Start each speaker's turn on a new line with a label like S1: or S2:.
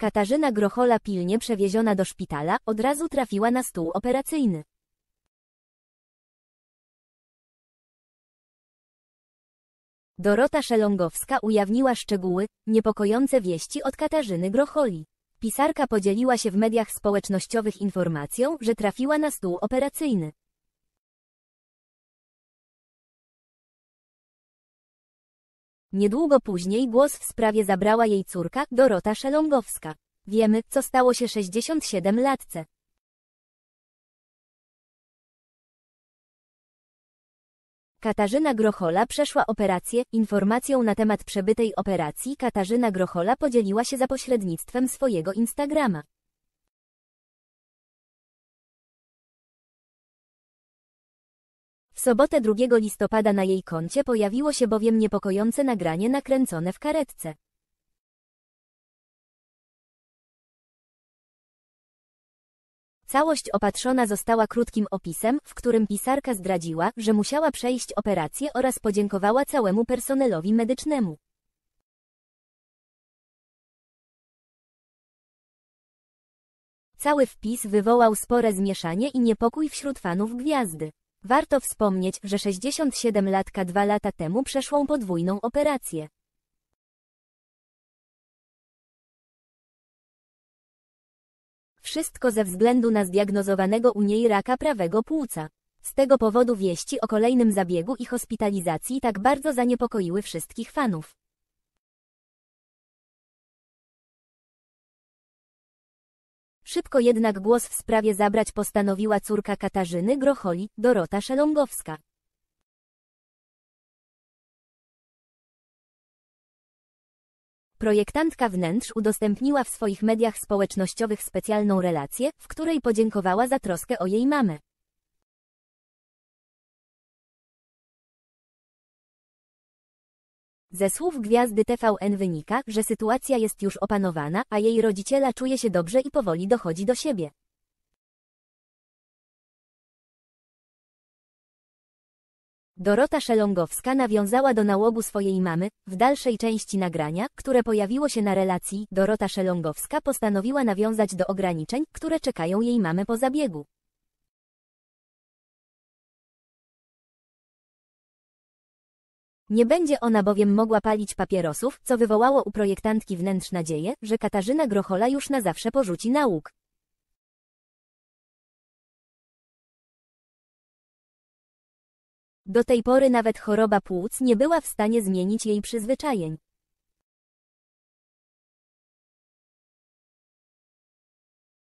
S1: Katarzyna Grochola pilnie przewieziona do szpitala, od razu trafiła na stół operacyjny. Dorota Szelongowska ujawniła szczegóły, niepokojące wieści od Katarzyny Grocholi. Pisarka podzieliła się w mediach społecznościowych informacją, że trafiła na stół operacyjny. Niedługo później głos w sprawie zabrała jej córka, Dorota Szelongowska. Wiemy, co stało się 67-latce. Katarzyna Grochola przeszła operację. Informacją na temat przebytej operacji Katarzyna Grochola podzieliła się za pośrednictwem swojego Instagrama. W sobotę 2 listopada na jej koncie pojawiło się bowiem niepokojące nagranie nakręcone w karetce. Całość opatrzona została krótkim opisem, w którym pisarka zdradziła, że musiała przejść operację oraz podziękowała całemu personelowi medycznemu. Cały wpis wywołał spore zmieszanie i niepokój wśród fanów gwiazdy. Warto wspomnieć, że 67-latka dwa lata temu przeszłą podwójną operację. Wszystko ze względu na zdiagnozowanego u niej raka prawego płuca. Z tego powodu wieści o kolejnym zabiegu i hospitalizacji tak bardzo zaniepokoiły wszystkich fanów. Szybko jednak głos w sprawie zabrać postanowiła córka Katarzyny Grocholi, Dorota Szelongowska. Projektantka wnętrz udostępniła w swoich mediach społecznościowych specjalną relację, w której podziękowała za troskę o jej mamę. Ze słów gwiazdy TVN wynika, że sytuacja jest już opanowana, a jej rodziciela czuje się dobrze i powoli dochodzi do siebie. Dorota Szelongowska nawiązała do nałogu swojej mamy. W dalszej części nagrania, które pojawiło się na relacji, Dorota Szelongowska postanowiła nawiązać do ograniczeń, które czekają jej mamę po zabiegu. Nie będzie ona bowiem mogła palić papierosów, co wywołało u projektantki wnętrz nadzieję, że Katarzyna Grochola już na zawsze porzuci nauk. Do tej pory nawet choroba płuc nie była w stanie zmienić jej przyzwyczajeń.